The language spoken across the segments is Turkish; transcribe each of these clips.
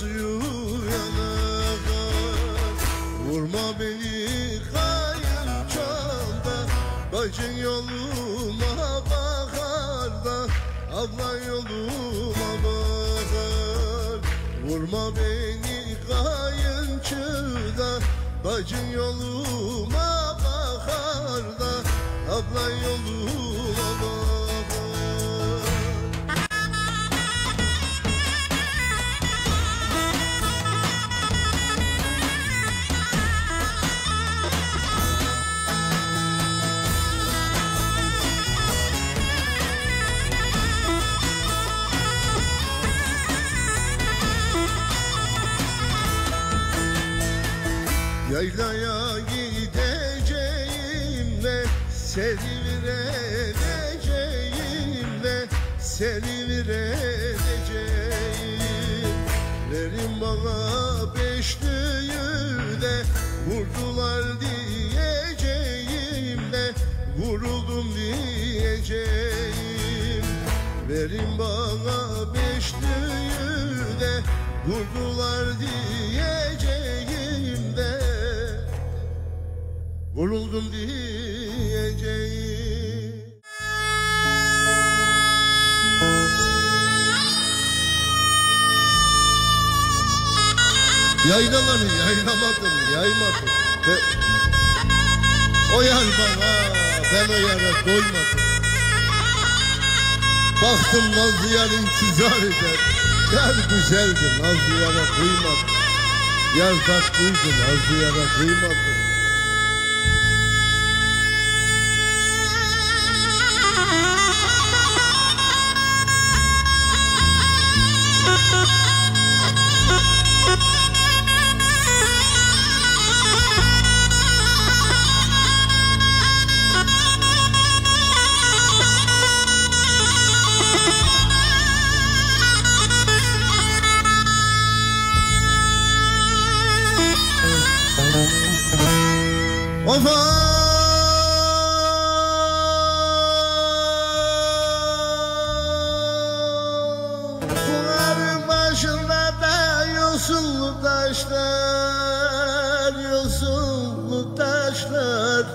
suyu yanakar Vurma beni kayınçomda Bacın yoluma bakar da Abla yoluma bakar. Vurma beni kayınçıda Bacın yoluma bakar da Abla yoluma Yaylaya gideceğim de Seni vereceğim de Seni vereceğim Verin bana beşliği de Vurdular diyeceğim de Vuruldum diyeceğim Verin bana beşliği de Vurdular diyeceğim Yaylaları yaylamadım, yaymadım. Ve o yar bana, ben o yara doymadım. Baktım Nazlı yar intizar eder. Yar güzeldi, Nazlı yara duymadım. Yar tatlıydı, Nazlı yara duymadım. Başında da yosunlu taşlar, yosunlu taşlar.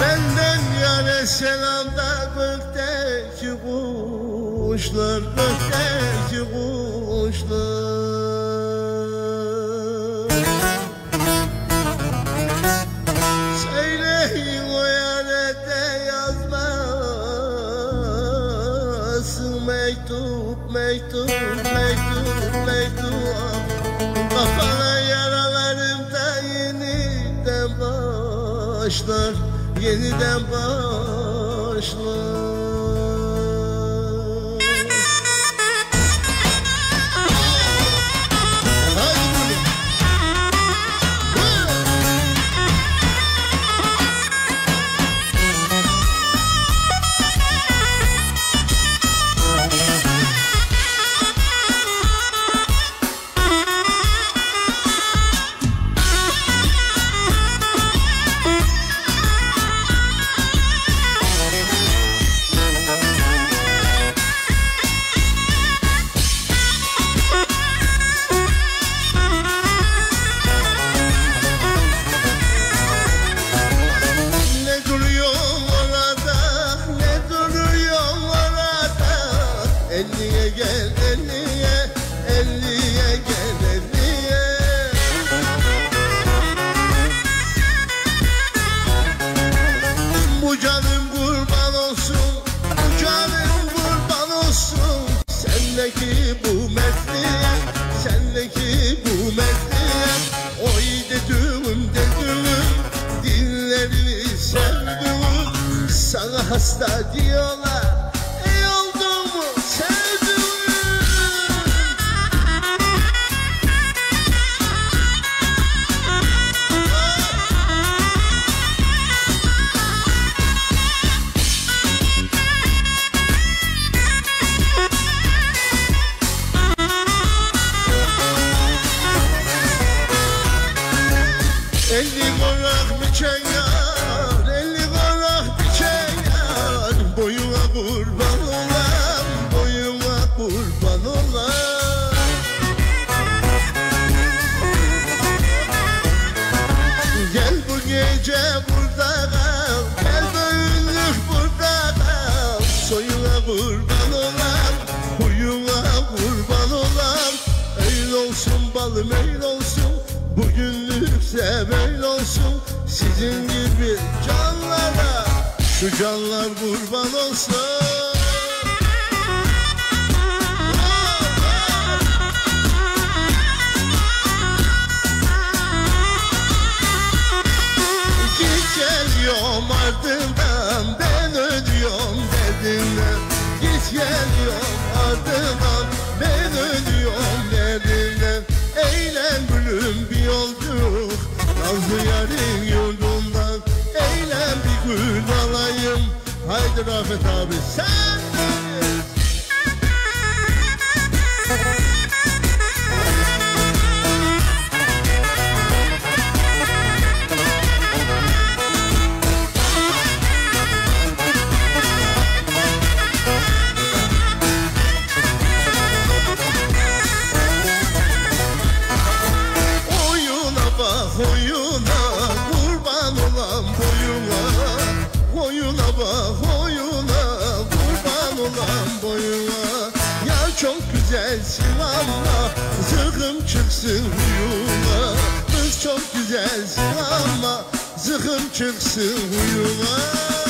Benden yane selam da gökteki kuşlar, gökteki kuşlar. Yeniden başlar Yeniden başlar hasta diyorlar, Kimse böyle olsun sizin gibi canlara Şu canlar kurban olsun. Rádio 93. Aklım çıksın huyuma.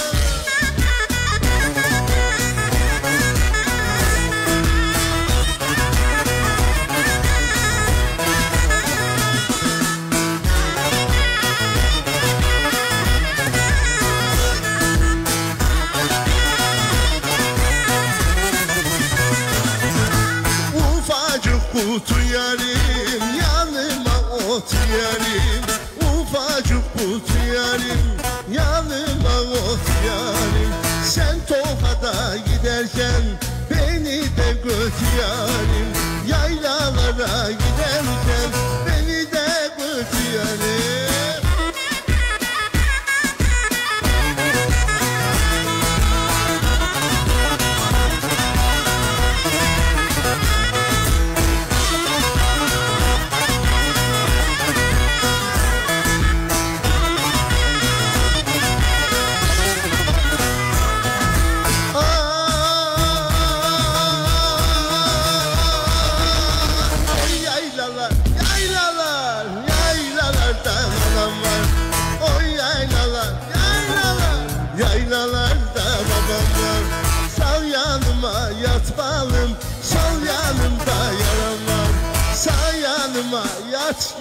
da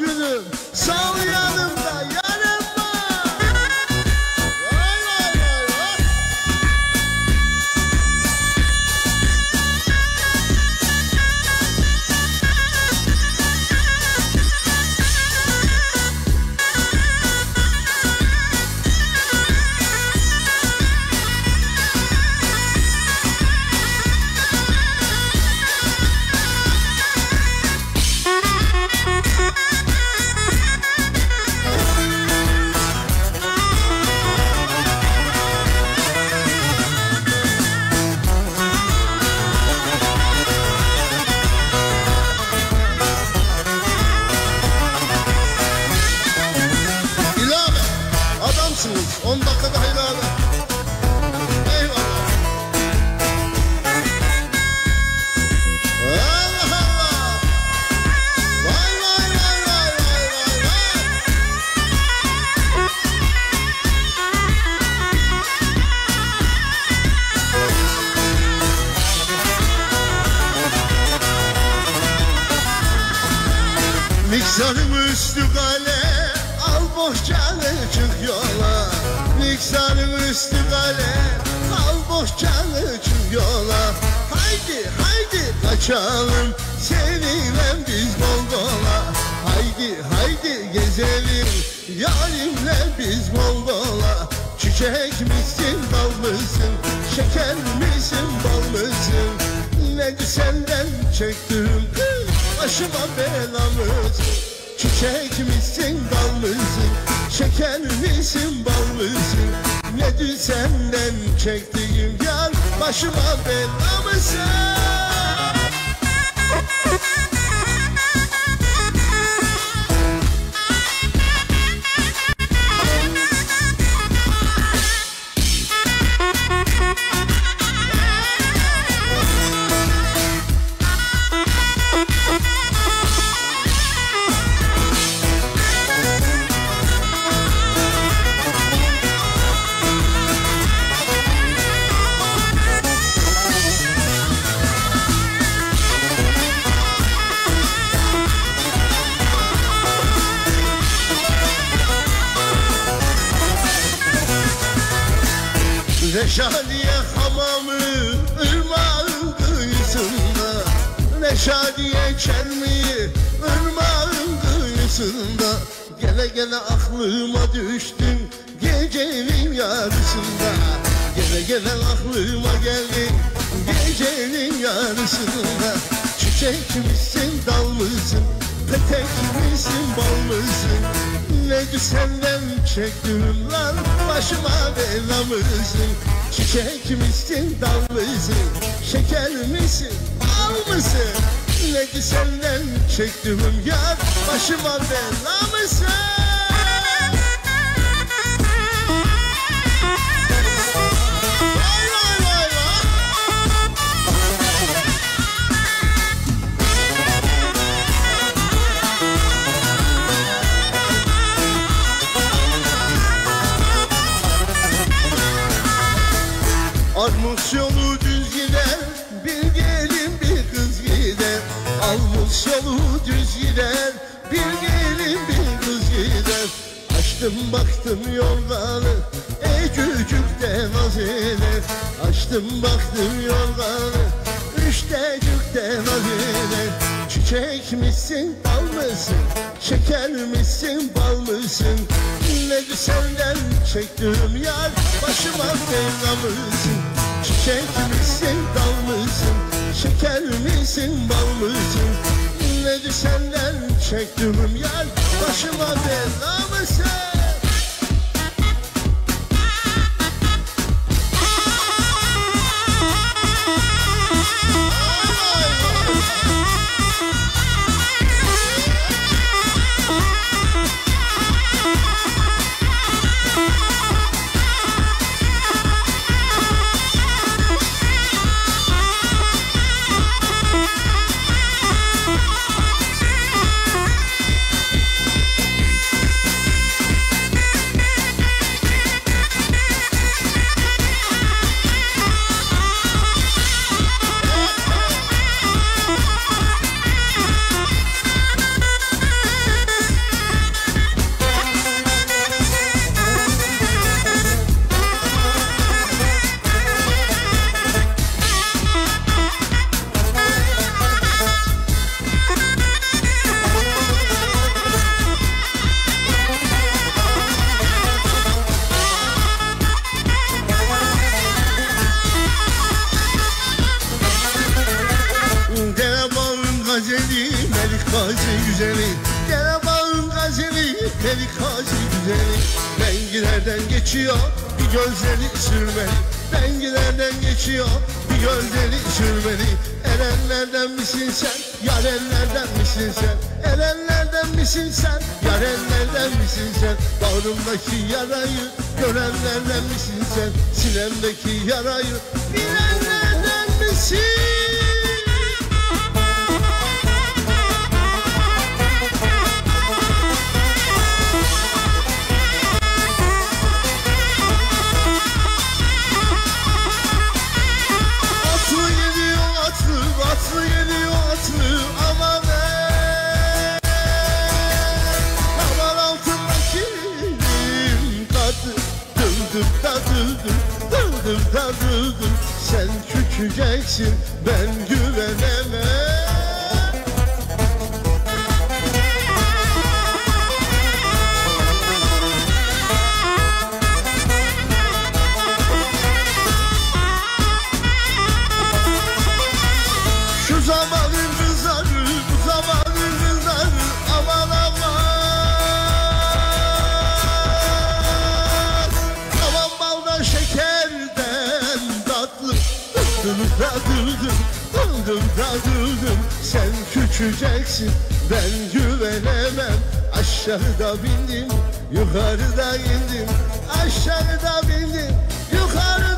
gülüm, sal yanım haydi haydi kaçalım Seninle biz Mongola Haydi haydi gezelim Yarimle biz Mongola Çiçek misin bal mısın Şeker misin bal mısın? Nedir senden çektim Başıma belamızı Çiçek misin bal mısın Şeker misin bal mısın? Nedir senden çektiğim başıma bela mısın? Reşadiye hamamı ırmağın kıyısında. Reşadiye çelmeyi ırmağın kıyısında. Gele gele aklıma düştün gecenin yarısında. Gele gele aklıma geldin gecenin yarısında. Çiçek misin dal mısın petek misin bal mısın Ne senden çektim lan başıma bela mısın? Çiçek misin dal şeker misin bal mısın? Ne senden çektim yar başıma bela Almus yolu düz gider Bir gelin bir kız gider. Açtım baktım yolları Ey de naz eder. Açtım baktım yolları Üçtecik de naz eder. Çiçek misin bal mısın? Şeker misin bal mısın? Ne senden çektim yar Başıma bela mısın? Çiçek misin dal mısın? Şeker misin bal mısın Ne senden çektim yar Başıma bela mısın geçiyor bir gözleri sürmeli Ben giderden geçiyor bir gözleri sürmeli Erenlerden misin sen, yarenlerden misin sen? Erenlerden misin sen, yarenlerden misin sen? Bağrımdaki yarayı görenlerden misin sen? Sinemdeki yarayı bilenlerden misin dıldım Sen küçüceksin ben güvenemem dıldım da dıldım Sen küçüceksin ben güvenemem. Aşağıda bindim, yukarıda indim. Aşağıda bindim, yukarıda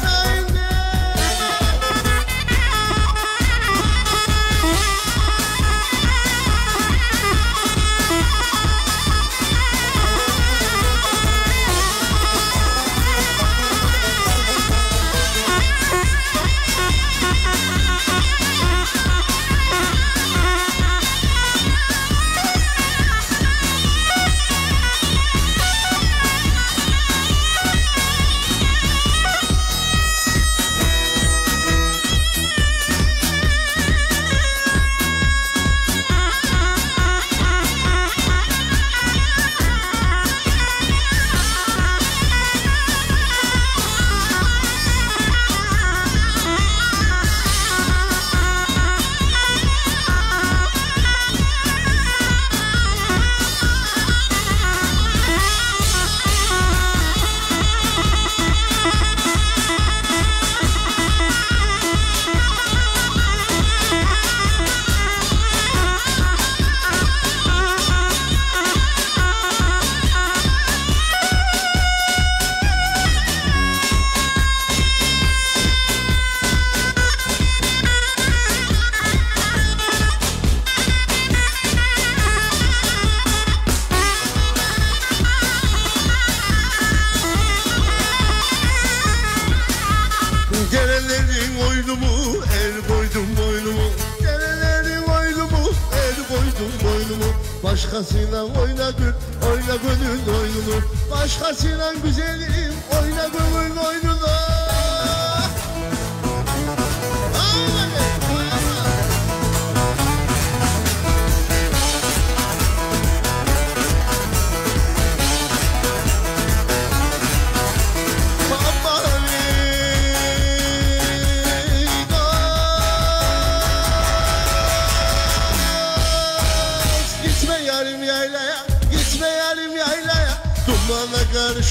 oyununu Başkasıyla güzelim, oyna gönül oyununu Ağla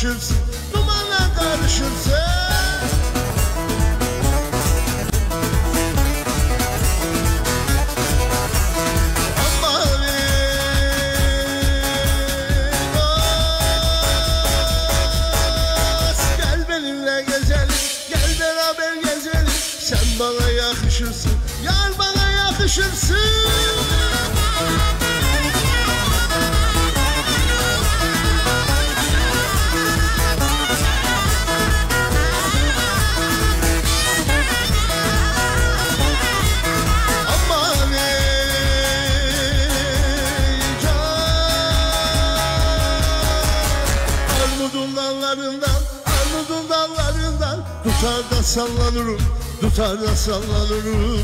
pictures da sallanırım, tutar da sallanırım.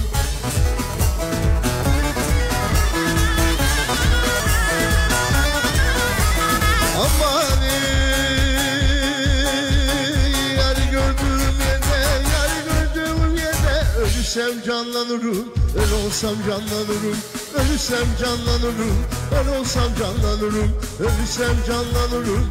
Aman ey Yar gördüğüm yerde, yar gördüğüm yerde. Ölürsem canlanırım, öl olsam canlanırım. Ölürsem canlanırım, öl olsam canlanırım. Ölürsem canlanırım,